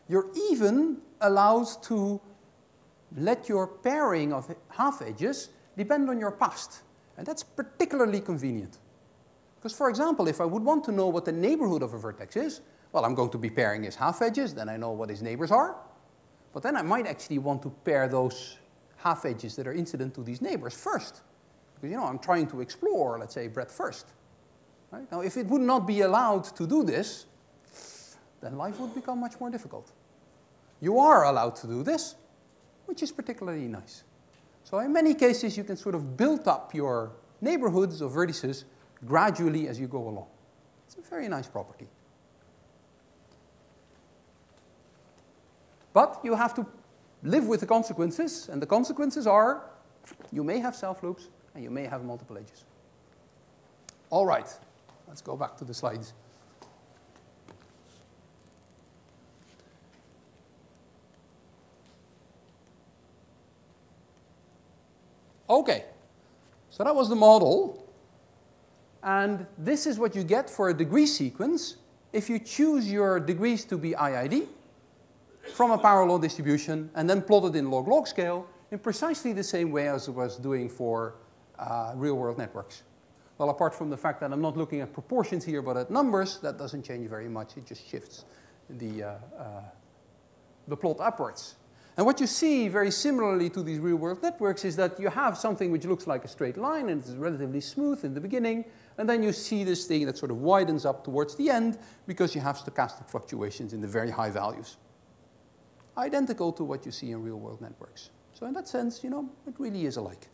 You're even allowed to let your pairing of half edges depend on your past. And that's particularly convenient. Because, for example, if I would want to know what the neighborhood of a vertex is, well, I'm going to be pairing his half edges, then I know what his neighbors are. But then I might actually want to pair those half edges that are incident to these neighbors first. Because, you know, I'm trying to explore, let's say, breadth first. Right? Now, if it would not be allowed to do this, then life would become much more difficult. You are allowed to do this, which is particularly nice. So in many cases, you can sort of build up your neighborhoods of vertices gradually as you go along. It's a very nice property. But you have to live with the consequences, and the consequences are you may have self loops and you may have multiple edges. All right, let's go back to the slides. Okay, so that was the model. And this is what you get for a degree sequence if you choose your degrees to be IID from a power law distribution and then plot it in log-log scale in precisely the same way as I was doing for uh, real-world networks. Well, apart from the fact that I'm not looking at proportions here, but at numbers, that doesn't change very much. It just shifts the, uh, uh, the plot upwards. And what you see very similarly to these real-world networks is that you have something which looks like a straight line and it's relatively smooth in the beginning, and then you see this thing that sort of widens up towards the end because you have stochastic fluctuations in the very high values. Identical to what you see in real-world networks. So in that sense, you know, it really is alike.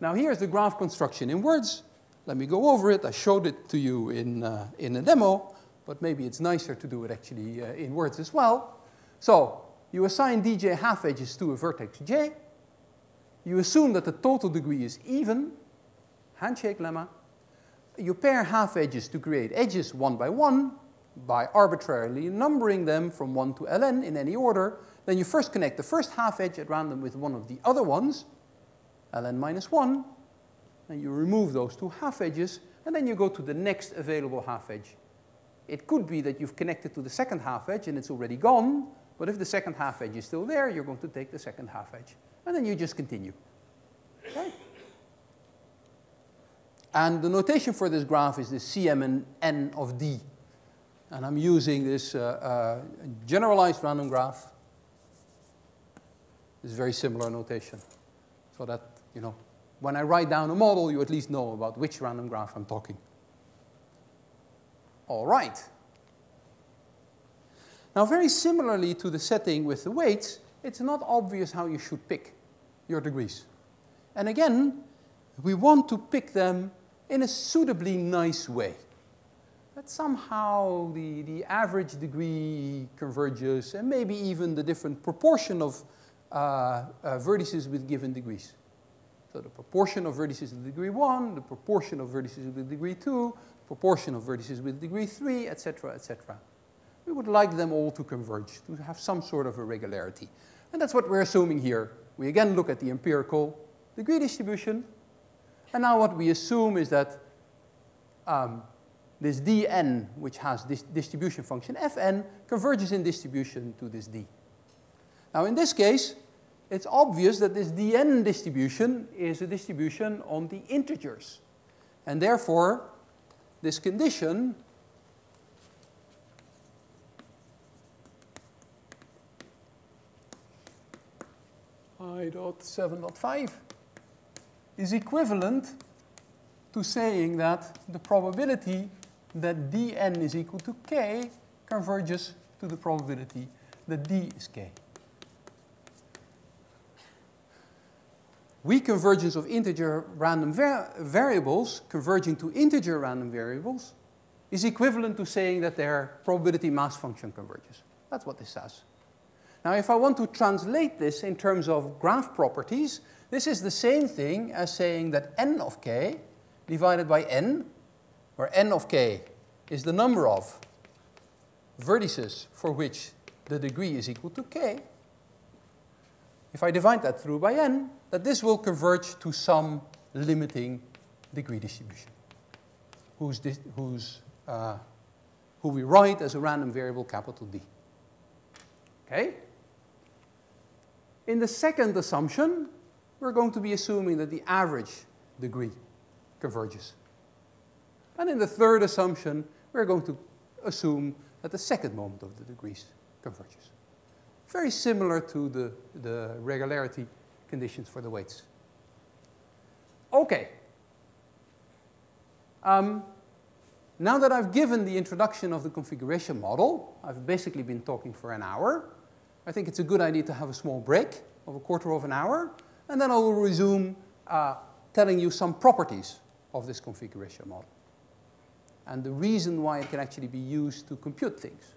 Now here's the graph construction in words. Let me go over it. I showed it to you in, uh, in a demo, but maybe it's nicer to do it actually uh, in words as well. So you assign dj half edges to a vertex j. You assume that the total degree is even, handshake lemma. You pair half edges to create edges one by one by arbitrarily numbering them from 1 to ln in any order. Then you first connect the first half edge at random with one of the other ones, ln minus 1. and you remove those two half edges, and then you go to the next available half edge. It could be that you've connected to the second half edge and it's already gone, but if the second half edge is still there, you're going to take the second half edge. And then you just continue. Okay? And the notation for this graph is the Cm and n of d. And I'm using this uh, uh, generalized random graph. This very similar notation. So that, you know, when I write down a model, you at least know about which random graph I'm talking. All right. Now, very similarly to the setting with the weights, it's not obvious how you should pick your degrees. And again, we want to pick them in a suitably nice way. That somehow the, the average degree converges and maybe even the different proportion of uh, uh, vertices with given degrees. So the proportion of vertices with degree 1, the proportion of vertices with degree 2, proportion of vertices with degree 3, etc., etc. We would like them all to converge, to have some sort of a regularity. And that's what we're assuming here. We again look at the empirical degree distribution. And now what we assume is that um, this dn, which has this distribution function fn, converges in distribution to this d. Now in this case, it's obvious that this dn distribution is a distribution on the integers. And therefore, this condition i dot 7.5 is equivalent to saying that the probability that dn is equal to k converges to the probability that d is k. weak convergence of integer random variables converging to integer random variables is equivalent to saying that their probability mass function converges. That's what this says. Now, if I want to translate this in terms of graph properties, this is the same thing as saying that n of k divided by n, where n of k is the number of vertices for which the degree is equal to k. If I divide that through by n, that this will converge to some limiting degree distribution, whose, whose, uh, who we write as a random variable capital D. Okay? In the second assumption, we're going to be assuming that the average degree converges. And in the third assumption, we're going to assume that the second moment of the degrees converges. Very similar to the, the regularity conditions for the weights. Okay. Um, now that I've given the introduction of the configuration model, I've basically been talking for an hour. I think it's a good idea to have a small break of a quarter of an hour, and then I will resume uh, telling you some properties of this configuration model and the reason why it can actually be used to compute things.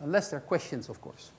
Unless there are questions, of course.